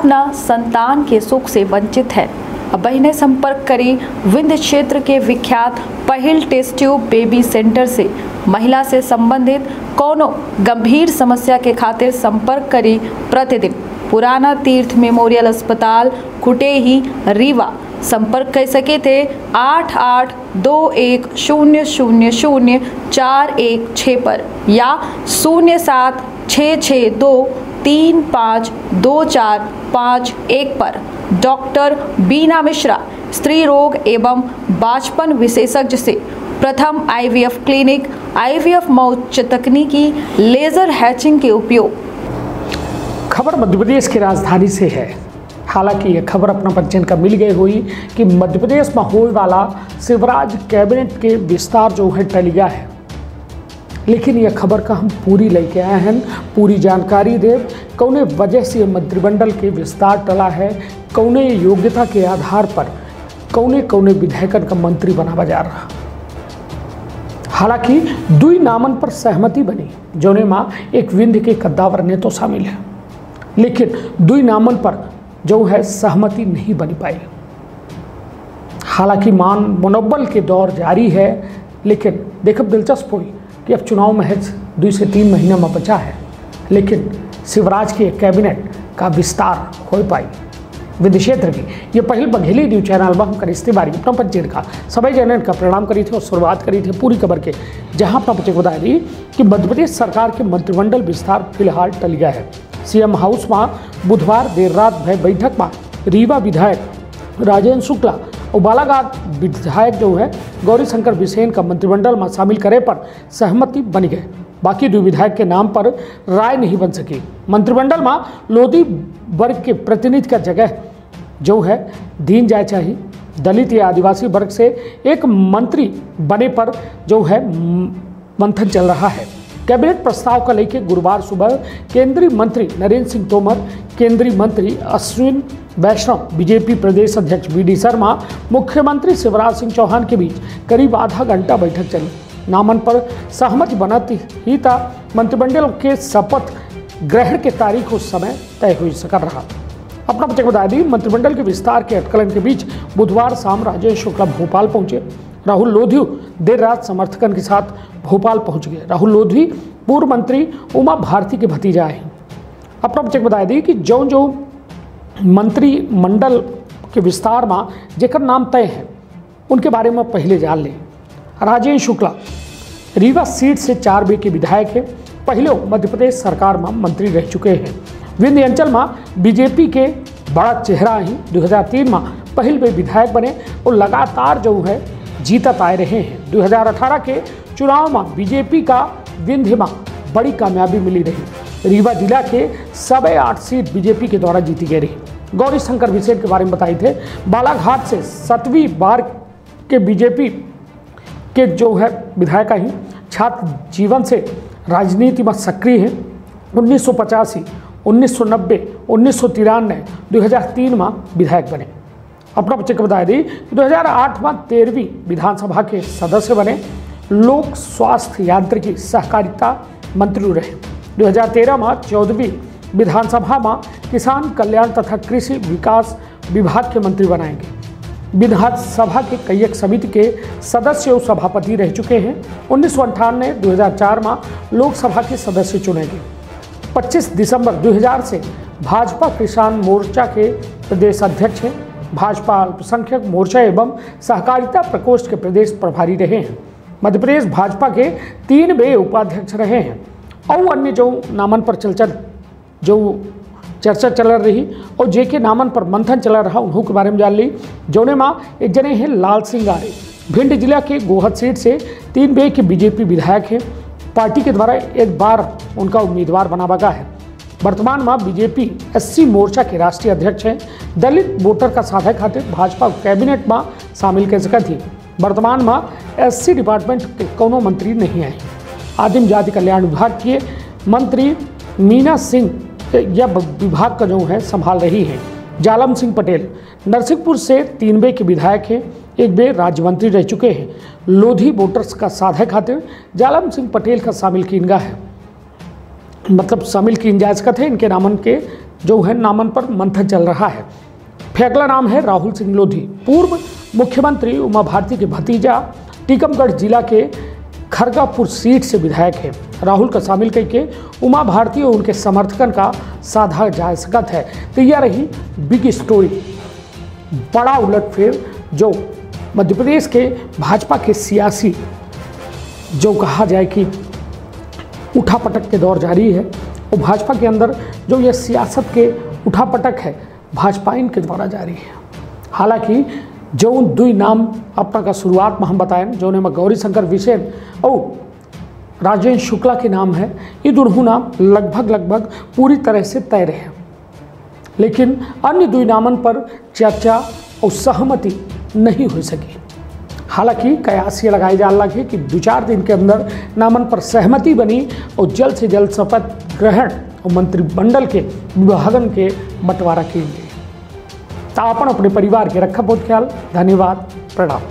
अपना संतान के सुख से वंचित है। बहने, संपर्क करी विंध्य क्षेत्र के विख्यात पहिल टेस्ट ट्यूब बेबी सेंटर से। महिला से संबंधित कोनो गंभीर समस्या के खातिर संपर्क करी प्रतिदिन। पुराना तीर्थ मेमोरियल अस्पताल कुटेही रीवा। संपर्क कर सके थे आठ आठ दो एक शून्य शून्य शून्य चार एक छः पर या शून्य सात छः छः दो तीन पाँच दो चार पाँच एक पर। डॉक्टर बीना मिश्रा, स्त्री रोग एवं बाचपन विशेषज्ञ से प्रथम आईवीएफ क्लिनिक, आईवीएफ मौच तकनीकी लेजर हैचिंग के उपयोग। खबर मध्य प्रदेश की राजधानी से है। हालाँकि यह खबर अपना पंचन का मिल गई हुई कि मध्य प्रदेश में होने वाला शिवराज कैबिनेट के विस्तार जो है टल गया है। लेकिन यह खबर का हम पूरी लेके आए हैं। पूरी जानकारी दे, कौने वजह से मंत्रिमंडल के विस्तार टला है, कौने योग्यता के आधार पर, कौने कौने विधायकन का मंत्री बनावा जा रहा। हालाँकि, दुई नामन पर सहमति बनी, जोने माँ एक विंध्य के कद्दावर ने तो शामिल है। लेकिन दुई नामन पर जो है सहमति नहीं बन पाई। हालाँकि मान मनोबल के दौर जारी है, लेकिन देखब दिलचस्प हुई कि अब चुनाव महज दो से तीन महीना में बचा है, लेकिन शिवराज के कैबिनेट का विस्तार हो पाई। विधि क्षेत्र की ये पहल बघेली न्यूज़ चैनल में हम करिश्ते बारी अपना पंचेर का सभी जन का प्रणाम करी थे और शुरुआत करी थी पूरी खबर के, जहाँ अपना को बता दी कि मध्य प्रदेश सरकार के मंत्रिमंडल विस्तार फ़िलहाल टल गया है। सीएम हाउस में बुधवार देर रात भय बैठक में रीवा विधायक राजेंद्र शुक्ला और बालाघाट विधायक जो है, गौरी शंकर बिसेन का मंत्रिमंडल में शामिल करे पर सहमति बन गए बाकी दो विधायक के नाम पर राय नहीं बन सकी। मंत्रिमंडल में लोधी वर्ग के प्रतिनिधि का जगह जो है, दीन जाए चाहिए। दलित या आदिवासी वर्ग से एक मंत्री बने पर जो है, मंथन चल रहा है। कैबिनेट प्रस्ताव का लेकर गुरुवार सुबह केंद्रीय मंत्री नरेंद्र सिंह तोमर, केंद्रीय मंत्री अश्विन वैष्णव, बीजेपी प्रदेश अध्यक्ष बी डी शर्मा, मुख्यमंत्री शिवराज सिंह चौहान के बीच करीब आधा घंटा बैठक चली। नामन पर सहमति बनाती ही था मंत्रिमंडल के शपथ ग्रहण के तारीख उस समय तय हो सकर रहा। अपना बता दी मंत्रिमंडल के विस्तार के अटकलन के बीच बुधवार शाम राजेश शुक्ला भोपाल पहुँचे। राहुल लोधी देर रात समर्थकन के साथ भोपाल पहुँच गए। राहुल लोधी, पूर्व मंत्री उमा भारती के भतीजा हैं। अपना चेक बता दी कि जो जो मंत्रिमंडल के विस्तार में जेकर नाम तय है, उनके बारे में पहले जान लें। राजेश शुक्ला, रीवा सीट से चार बे के विधायक हैं। पहले मध्य प्रदेश सरकार में मंत्री रह चुके हैं। विंध्य अंचल में बीजेपी के बड़ा चेहरा ही। 2003 में पहल बे विधायक बने और लगातार जो है जीतत आए रहे हैं। 2018 के चुनाव में बीजेपी का विंध्य में बड़ी कामयाबी मिली रही। रीवा जिला के सभी आठ सीट बीजेपी के द्वारा जीती गई रही। गौरी शंकर बिसेन के बारे में बताए थे। बालाघाट से सतवीं बार के बीजेपी के जो है विधायक ही, छात्र जीवन से राजनीति में सक्रिय हैं। उन्नीस सौ पचासी, उन्नीस सौ नब्बे, उन्नीस सौ तिरानवे, दो हज़ार तीन में विधायक बने। अपना बच्चे को बता दी। दो हज़ार आठ में तेरहवीं विधानसभा के सदस्य बने। लोक स्वास्थ्य यांत्रिकी सहकारिता मंत्री रहे। 2013 में चौदहवीं विधानसभा में किसान कल्याण तथा कृषि विकास विभाग के मंत्री बनाएँगे। विधानसभा के कईक समिति के सदस्य और सभापति रह चुके हैं। उन्नीस सौ अंठानवे, दो में लोकसभा के सदस्य चुने गए 25 दिसंबर 2000 से भाजपा किसान मोर्चा के प्रदेश अध्यक्ष हैं। भाजपा अल्पसंख्यक मोर्चा एवं सहकारिता प्रकोष्ठ के प्रदेश प्रभारी रहे हैं। मध्य प्रदेश भाजपा के तीन बे उपाध्यक्ष रहे हैं। और अन्य जो नामन पर चल जो चर्चा चल रही और जे के नामन पर मंथन चला रहा, उन्हों के बारे में जान ली। जोने माँ, एक जने हैं लाल सिंह आर्य। भिंड जिला के गोहद सीट से तीन बे के बीजेपी विधायक हैं। पार्टी के द्वारा एक बार उनका उम्मीदवार बना बगा है। वर्तमान में बीजेपी एससी मोर्चा के राष्ट्रीय अध्यक्ष हैं। दलित वोटर का साधक खातिर भाजपा कैबिनेट में शामिल कर सका थी। वर्तमान में एससी डिपार्टमेंट के कोनो मंत्री नहीं आए आदिम जाति कल्याण विभाग के मंत्री मीना सिंह यह विभाग का जो है, संभाल रही है। जालम सिंह पटेल नरसिंहपुर से तीन बे के विधायक हैं, एक बे राज्य मंत्री रह चुके हैं। लोधी वोटर्स का साधे खातिर जालम सिंह पटेल का शामिल किनगा है। मतलब शामिल की जायज़ का थे इनके नामन के जो है नामन पर मंथन चल रहा है। फिर अगला नाम है राहुल सिंह लोधी। पूर्व मुख्यमंत्री उमा भारती के भतीजा टीकमगढ़ जिला के खरगापुर सीट से विधायक है। राहुल का शामिल करके उमा भारती और उनके समर्थकन का साधा जा सकत है। तो यह रही बिग स्टोरी। बड़ा उलटफेर जो मध्य प्रदेश के भाजपा के सियासी जो कहा जाए कि उठापटक के दौर जारी है। और भाजपा के अंदर जो ये सियासत के उठापटक है, भाजपा इनके द्वारा जारी है। हालाँकि जो उन दुई नाम अपना का शुरुआत में हम बताएँ जो ने गौरी शंकर विशेन और राजेंद्र शुक्ला के नाम है, ये दोनों नाम लगभग लगभग पूरी तरह से तय रहे लेकिन अन्य दुई नामन पर चर्चा और सहमति नहीं हो सकी। हालाँकि कयास ये लगाई जा लगे कि दो चार दिन के अंदर नामन पर सहमति बनी और जल्द से जल्द शपथ ग्रहण और मंत्रिमंडल के विभागन के बंटवारा किए गए। तो अपन अपने परिवार के रखा बहुत ख्याल धन्यवाद, प्रणाम।